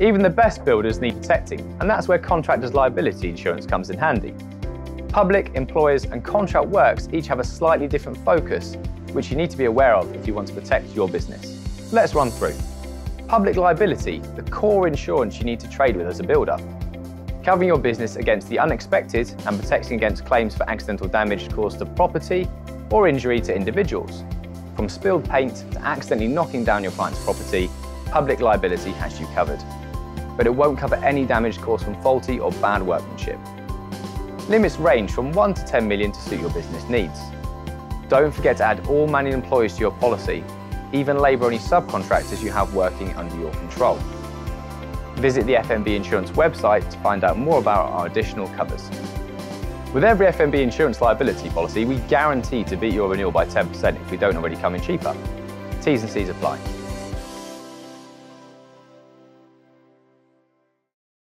Even the best builders need protecting, and that's where contractors' liability insurance comes in handy. Public, employers, and contract works each have a slightly different focus, which you need to be aware of if you want to protect your business. Let's run through. Public liability, the core insurance you need to trade with as a builder. Covering your business against the unexpected and protecting against claims for accidental damage caused to property or injury to individuals. From spilled paint to accidentally knocking down your client's property, public liability has you covered. But it won't cover any damage caused from faulty or bad workmanship. Limits range from 1 to 10 million to suit your business needs. Don't forget to add all manual employees to your policy, even labour-only subcontractors you have working under your control. Visit the FMB Insurance website to find out more about our additional covers. With every FMB insurance liability policy, we guarantee to beat your renewal by 10% if we don't already come in cheaper. T's and C's apply.